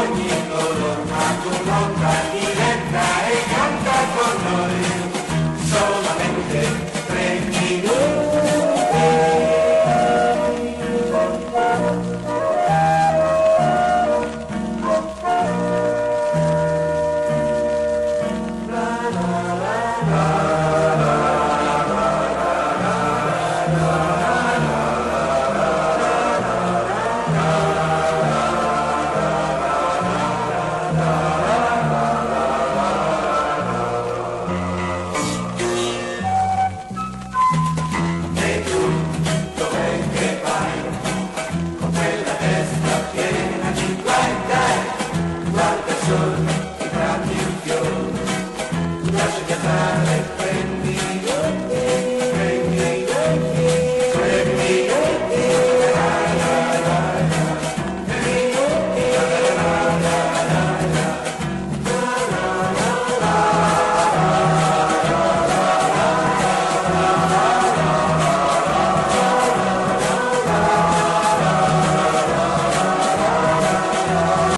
ogni color, ma tu non diretta eh. Lascia che